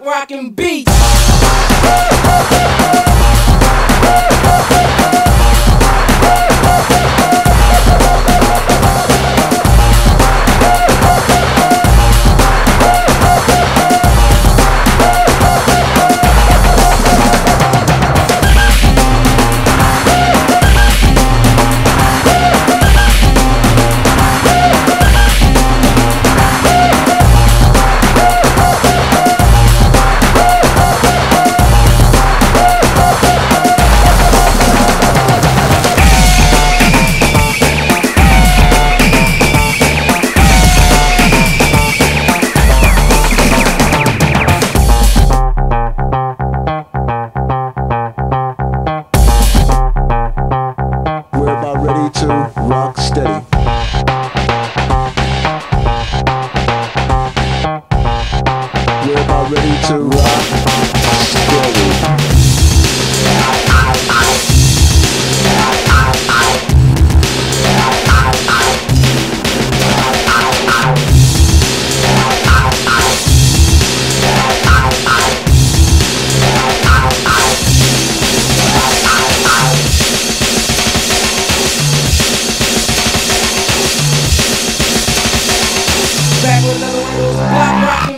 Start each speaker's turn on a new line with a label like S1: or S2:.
S1: rock rockin' beats.
S2: to rock, struggle.
S1: Black Rock